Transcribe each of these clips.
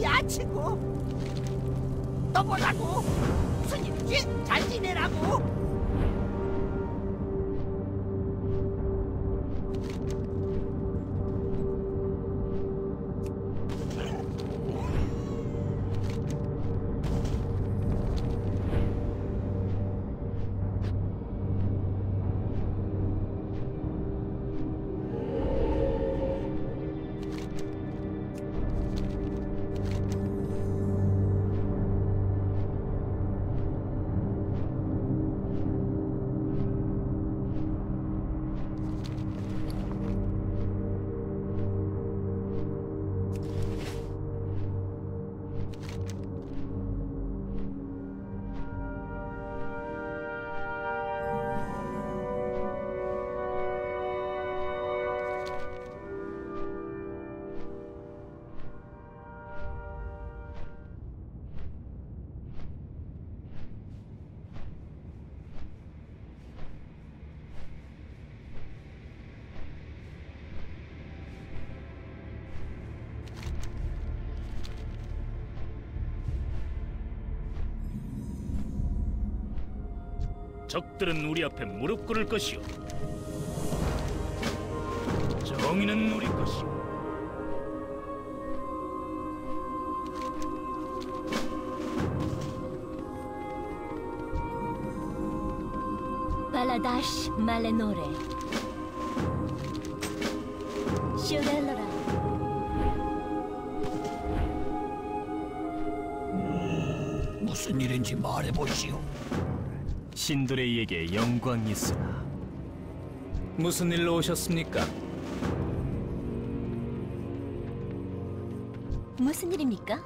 야 친구 너 뭐라고? 무슨 일이지 잘 지내라고 적들은 우리 앞에 무릎 꿇을 것이오. 정의는 우리 것이오. 발라다시 말레노레 슈렐러라 무슨 일인지 말해보시오 신도레이에게 영광이 있으나 무슨 일로 오셨습니까? 무슨 일입니까?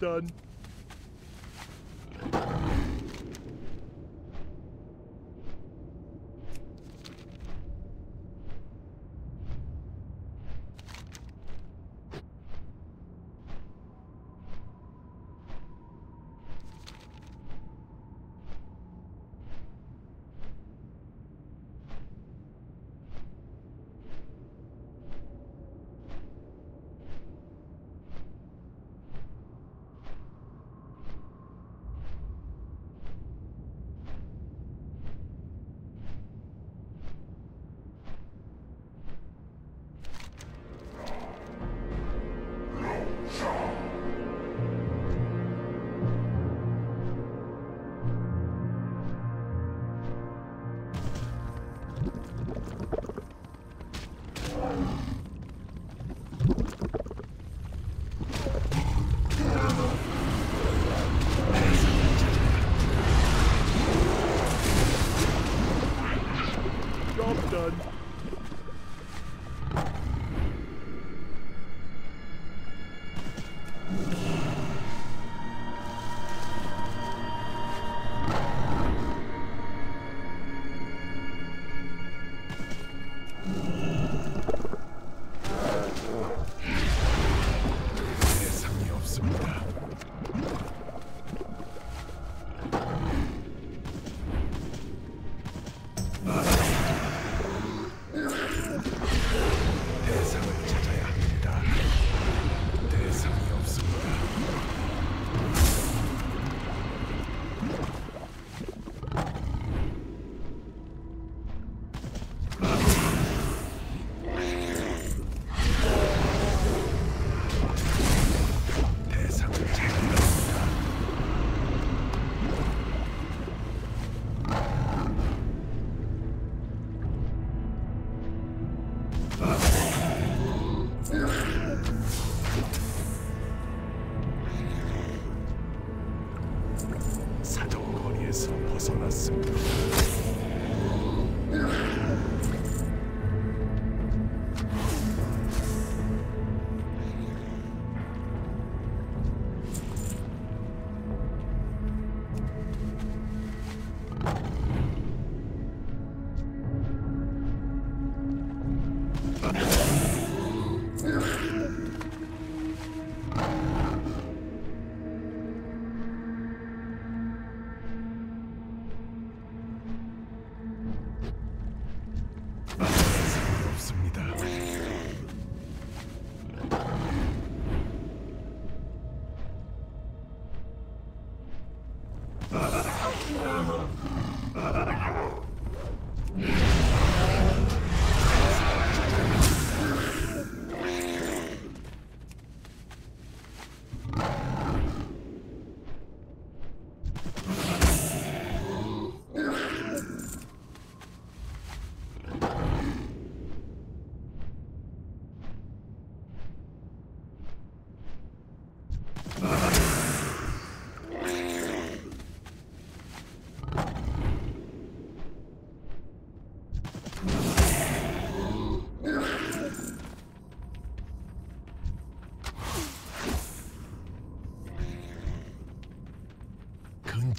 Done.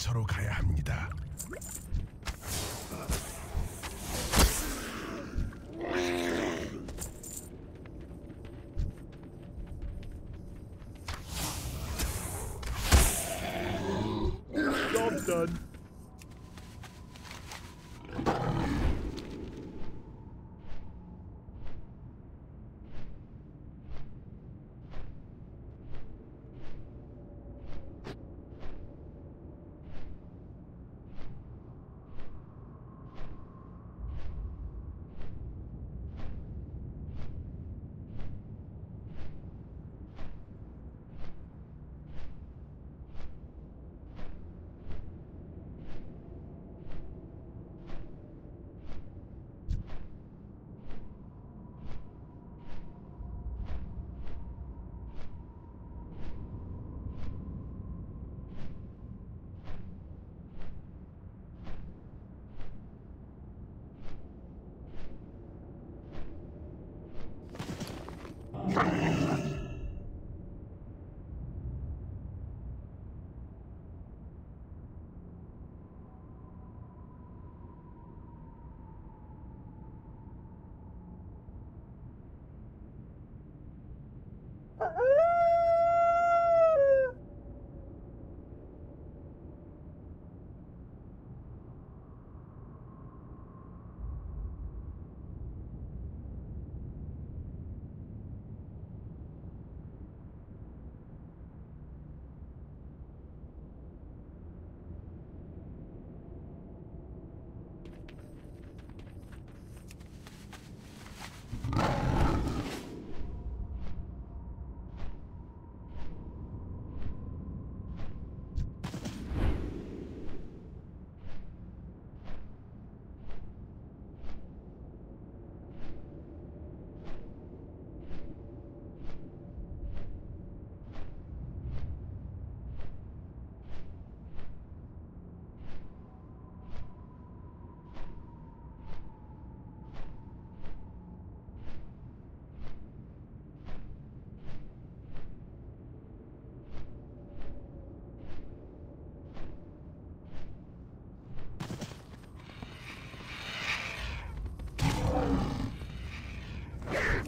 근처로 가야 합니다.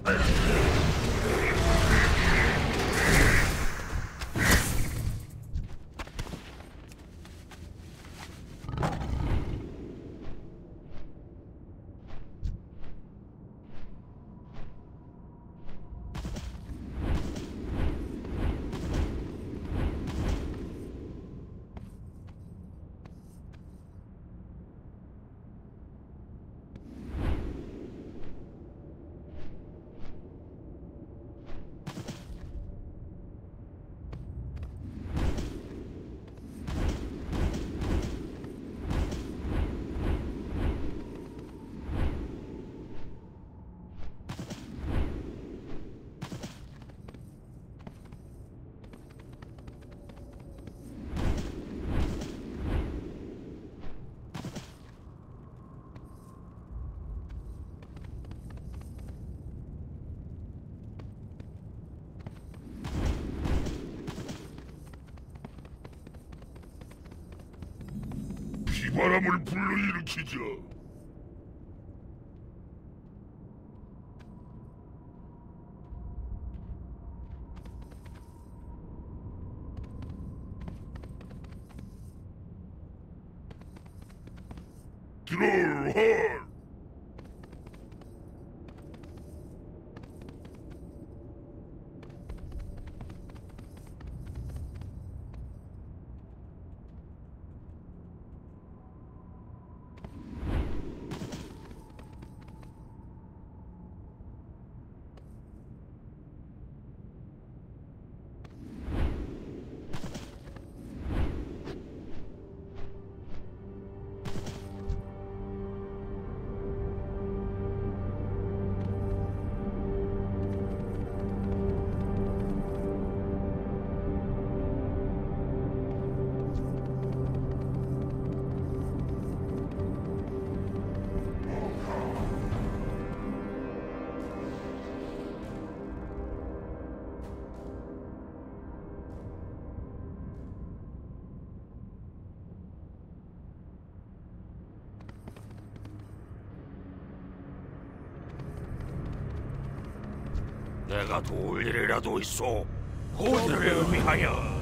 Right. 비바람을 불러일으키자. 내가 도울 일이라도 있어. 호드를 위하여.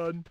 Done.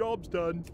Job's done.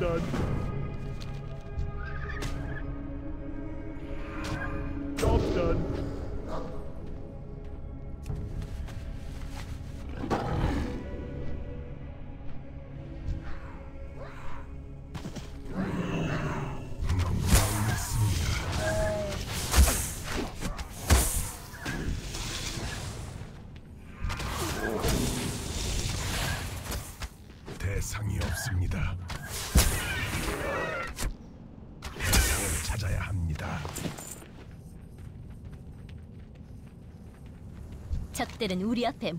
done. 것들은 우리 앞에